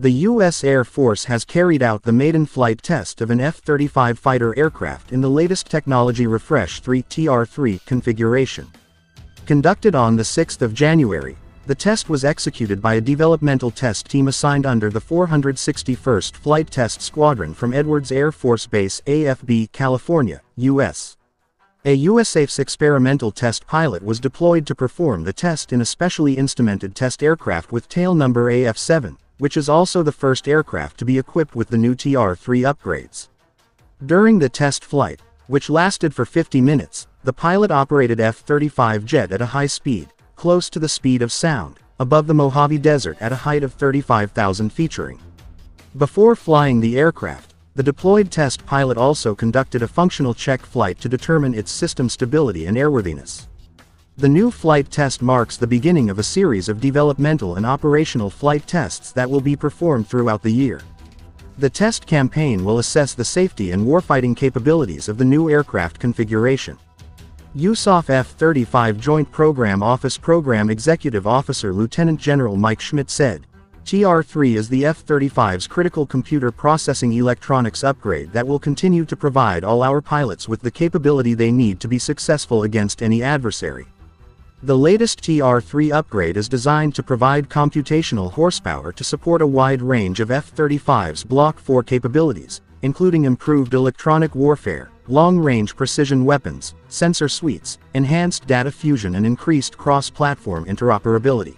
The U.S. Air Force has carried out the maiden flight test of an F-35 fighter aircraft in the latest technology Refresh 3 TR-3 configuration. Conducted on the 6th of January, the test was executed by a developmental test team assigned under the 461st Flight Test Squadron from Edwards Air Force Base AFB, California, U.S. A USAF's experimental test pilot was deployed to perform the test in a specially instrumented test aircraft with tail number AF-7, which is also the first aircraft to be equipped with the new TR-3 upgrades. During the test flight, which lasted for 50 minutes, the pilot operated F-35 jet at a high speed, close to the speed of sound, above the Mojave Desert at a height of 35,000 featuring. Before flying the aircraft, the deployed test pilot also conducted a functional check flight to determine its system stability and airworthiness. The new flight test marks the beginning of a series of developmental and operational flight tests that will be performed throughout the year. The test campaign will assess the safety and warfighting capabilities of the new aircraft configuration. USAF F-35 Joint Program Office Program Executive Officer Lieutenant General Mike Schmidt said, TR-3 is the F-35's critical computer processing electronics upgrade that will continue to provide all our pilots with the capability they need to be successful against any adversary. The latest TR-3 upgrade is designed to provide computational horsepower to support a wide range of F-35's Block 4 capabilities, including improved electronic warfare, long-range precision weapons, sensor suites, enhanced data fusion and increased cross-platform interoperability.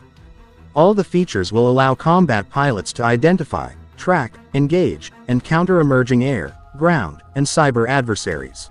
All the features will allow combat pilots to identify, track, engage, and counter emerging air, ground, and cyber adversaries.